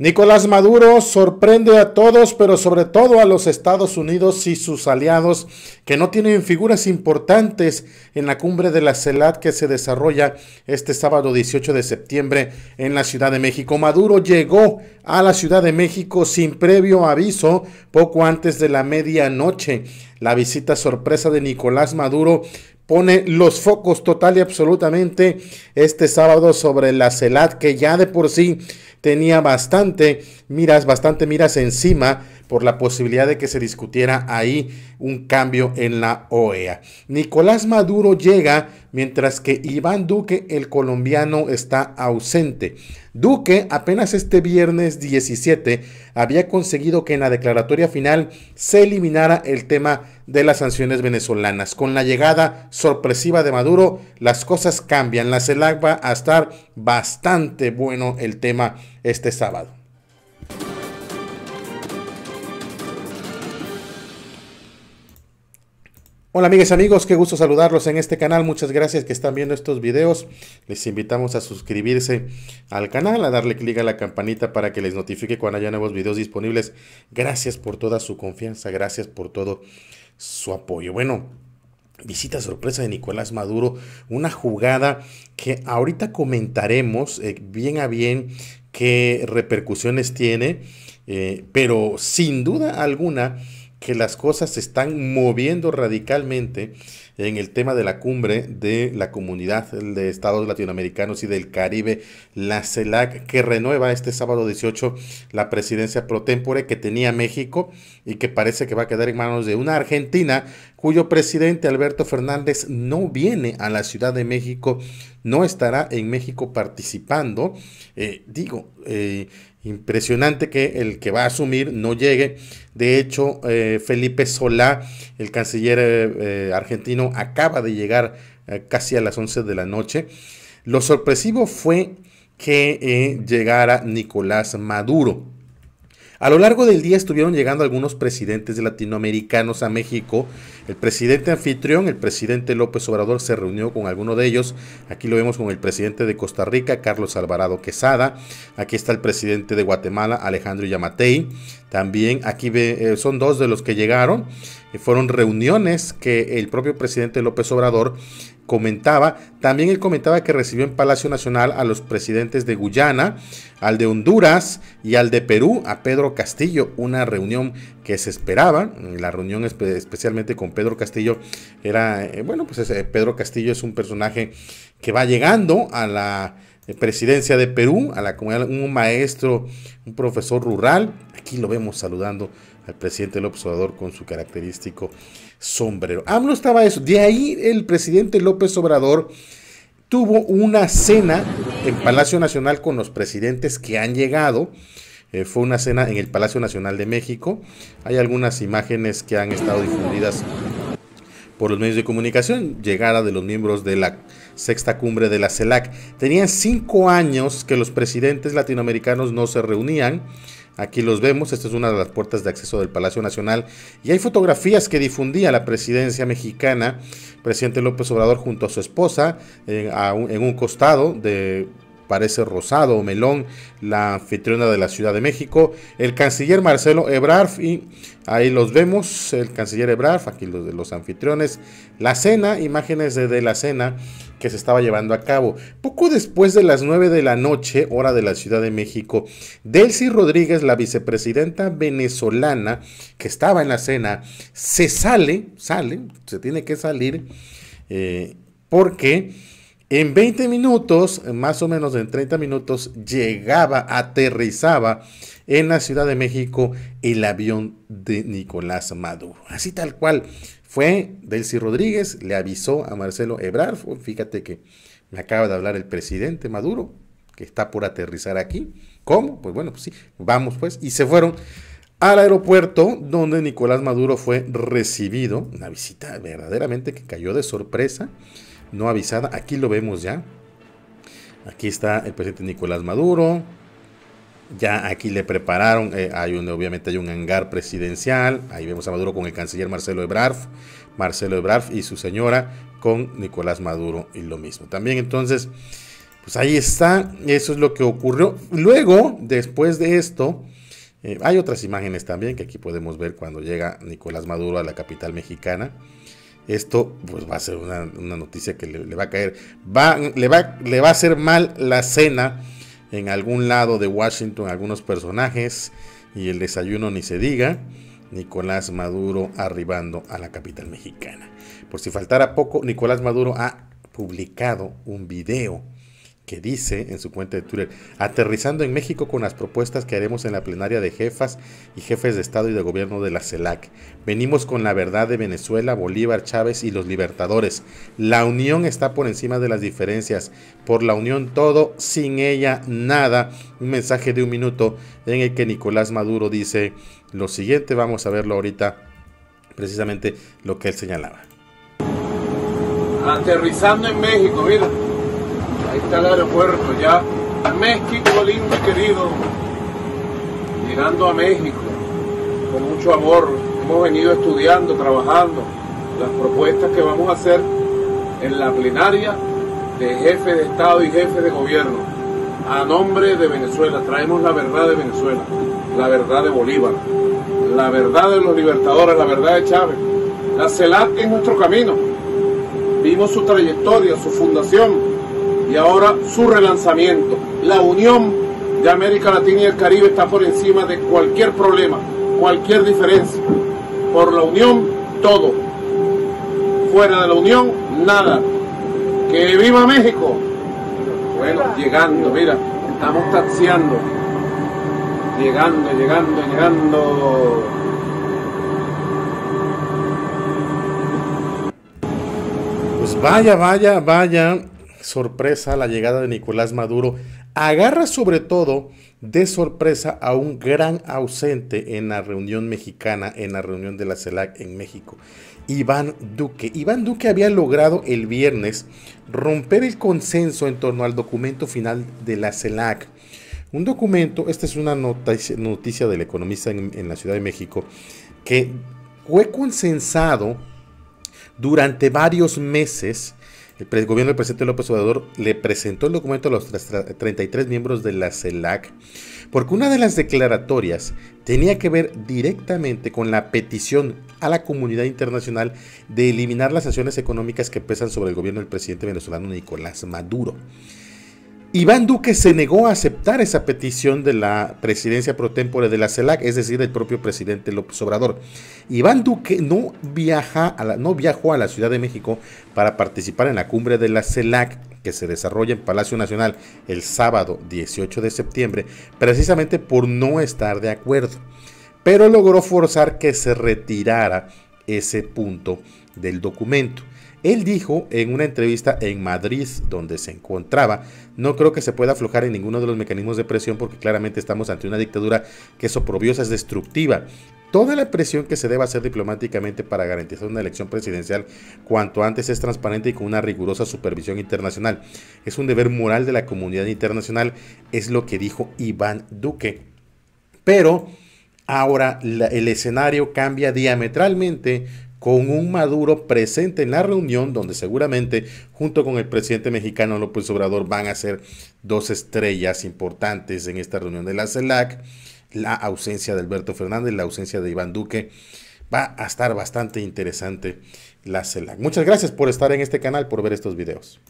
Nicolás Maduro sorprende a todos, pero sobre todo a los Estados Unidos y sus aliados, que no tienen figuras importantes en la cumbre de la CELAT que se desarrolla este sábado 18 de septiembre en la Ciudad de México. Maduro llegó a la Ciudad de México sin previo aviso poco antes de la medianoche. La visita sorpresa de Nicolás Maduro pone los focos total y absolutamente este sábado sobre la CELAT que ya de por sí tenía bastante miras, bastante miras encima por la posibilidad de que se discutiera ahí un cambio en la OEA. Nicolás Maduro llega mientras que Iván Duque, el colombiano, está ausente. Duque apenas este viernes 17 había conseguido que en la declaratoria final se eliminara el tema de las sanciones venezolanas. Con la llegada sorpresiva de Maduro, las cosas cambian. La CELAC va a estar bastante bueno el tema este sábado. Hola amigas y amigos, qué gusto saludarlos en este canal. Muchas gracias que están viendo estos videos. Les invitamos a suscribirse al canal, a darle clic a la campanita para que les notifique cuando haya nuevos videos disponibles. Gracias por toda su confianza, gracias por todo su apoyo. Bueno, visita sorpresa de Nicolás Maduro, una jugada que ahorita comentaremos eh, bien a bien qué repercusiones tiene, eh, pero sin duda alguna que las cosas se están moviendo radicalmente en el tema de la cumbre de la comunidad de estados latinoamericanos y del Caribe, la CELAC, que renueva este sábado 18 la presidencia pro tempore que tenía México y que parece que va a quedar en manos de una Argentina cuyo presidente Alberto Fernández no viene a la Ciudad de México, no estará en México participando. Eh, digo, eh, Impresionante que el que va a asumir no llegue. De hecho, eh, Felipe Solá, el canciller eh, acaba de llegar casi a las 11 de la noche. Lo sorpresivo fue que llegara Nicolás Maduro. A lo largo del día estuvieron llegando algunos presidentes latinoamericanos a México. El presidente anfitrión, el presidente López Obrador, se reunió con alguno de ellos. Aquí lo vemos con el presidente de Costa Rica, Carlos Alvarado Quesada. Aquí está el presidente de Guatemala, Alejandro Yamatei. También aquí eh, son dos de los que llegaron. fueron reuniones que el propio presidente López Obrador comentaba. También él comentaba que recibió en Palacio Nacional a los presidentes de Guyana, al de Honduras y al de Perú, a Pedro Castillo. Una reunión que se esperaba. La reunión especialmente con Pedro Castillo era, eh, bueno, pues Pedro Castillo es un personaje que va llegando a la eh, presidencia de Perú, a la comunidad, un maestro, un profesor rural. Aquí lo vemos saludando al presidente López Obrador con su característico sombrero. No estaba eso. De ahí el presidente López Obrador tuvo una cena en Palacio Nacional con los presidentes que han llegado. Eh, fue una cena en el Palacio Nacional de México. Hay algunas imágenes que han estado difundidas por los medios de comunicación. Llegada de los miembros de la sexta cumbre de la CELAC. Tenían cinco años que los presidentes latinoamericanos no se reunían. Aquí los vemos, esta es una de las puertas de acceso del Palacio Nacional y hay fotografías que difundía la presidencia mexicana, presidente López Obrador junto a su esposa, eh, en un costado de parece rosado o melón, la anfitriona de la Ciudad de México, el canciller Marcelo Ebrard, y ahí los vemos, el canciller Ebrard, aquí los de los anfitriones, la cena, imágenes de, la cena que se estaba llevando a cabo. Poco después de las 9 de la noche, hora de la Ciudad de México, Delcy Rodríguez, la vicepresidenta venezolana que estaba en la cena, se sale, sale, se tiene que salir, eh, porque en 20 minutos, más o menos en 30 minutos, llegaba, aterrizaba en la Ciudad de México el avión de Nicolás Maduro. Así tal cual. Fue Delcy Rodríguez, le avisó a Marcelo Ebrard. Fíjate que me acaba de hablar el presidente Maduro, que está por aterrizar aquí. ¿Cómo? Pues bueno, pues sí, vamos pues. Y se fueron al aeropuerto donde Nicolás Maduro fue recibido. Una visita verdaderamente que cayó de sorpresa no avisada. Aquí lo vemos ya. Aquí está el presidente Nicolás Maduro. Ya aquí le prepararon, eh, hay un, obviamente hay un hangar presidencial. Ahí vemos a Maduro con el canciller Marcelo Ebrard. Marcelo Ebrard y su señora con Nicolás Maduro y lo mismo. También entonces Pues ahí está, eso es lo que ocurrió. Luego, después de esto, eh, hay otras imágenes también que aquí podemos ver cuando llega Nicolás Maduro a la capital mexicana. Esto pues va a ser una, noticia que le, va a caer, va, le, va, le va a hacer mal la cena en algún lado de Washington, algunos personajes, y el desayuno ni se diga. Nicolás Maduro arribando a la capital mexicana. Por si faltara poco, Nicolás Maduro ha publicado un video que dice en su cuenta de Twitter, aterrizando en México con las propuestas que haremos en la plenaria de jefas y jefes de Estado y de Gobierno de la CELAC. Venimos con la verdad de Venezuela, Bolívar, Chávez y los libertadores. La unión está por encima de las diferencias. Por la unión todo, sin ella nada. Un mensaje de un minuto en el que Nicolás Maduro dice lo siguiente, vamos a verlo ahorita, precisamente lo que él señalaba. Aterrizando en México, mira. Ahí está el aeropuerto ya. México lindo querido. Llegando a México con mucho amor. Hemos venido estudiando, trabajando las propuestas que vamos a hacer en la plenaria de jefe de Estado y jefe de gobierno. A nombre de Venezuela, traemos la verdad de Venezuela, la verdad de Bolívar, la verdad de los libertadores, la verdad de Chávez. La CELAC es nuestro camino. Vimos su trayectoria, su fundación, y ahora su relanzamiento. La unión de América Latina y el Caribe está por encima de cualquier problema, cualquier diferencia. Por la unión, todo. Fuera de la unión, nada. ¡Que viva México! Bueno, llegando, mira, estamos taxiando. Llegando, llegando, llegando. Pues vaya, vaya, vaya sorpresa la llegada de Nicolás Maduro agarra sobre todo de sorpresa a un gran ausente en la reunión mexicana, en la reunión de la CELAC en México, Iván Duque. Iván Duque había logrado el viernes romper el consenso en torno al documento final de la CELAC. Un documento, esta es una noticia, del economista en, en la Ciudad de México, que fue consensado durante varios meses el gobierno del presidente López Obrador le presentó el documento a los 33 miembros de la CELAC porque una de las declaratorias tenía que ver directamente con la petición a la comunidad internacional de eliminar las sanciones económicas que pesan sobre el gobierno del presidente venezolano Nicolás Maduro. Iván Duque se negó a aceptar esa petición de la presidencia pro tempore de la CELAC, es decir, del propio presidente López Obrador. Iván Duque no, viaja no viajó a la Ciudad de México para participar en la cumbre de la CELAC que se desarrolla en Palacio Nacional el sábado 18 de septiembre, precisamente por no estar de acuerdo. Pero logró forzar que se retirara ese punto del documento. Él dijo en una entrevista en Madrid, donde se encontraba, no creo que se pueda aflojar en ninguno de los mecanismos de presión porque claramente estamos ante una dictadura que es oprobiosa, es destructiva. Toda la presión que se deba hacer diplomáticamente para garantizar una elección presidencial cuanto antes es transparente y con una rigurosa supervisión internacional. Es un deber moral de la comunidad internacional, es lo que dijo Iván Duque. Pero ahora el escenario cambia diametralmente con un Maduro presente en la reunión donde seguramente junto con el presidente mexicano López Obrador van a ser dos estrellas importantes en esta reunión de la CELAC, la ausencia de Alberto Fernández, la ausencia de Iván Duque. Va a estar bastante interesante la CELAC. Muchas gracias por estar en este canal, por ver estos videos.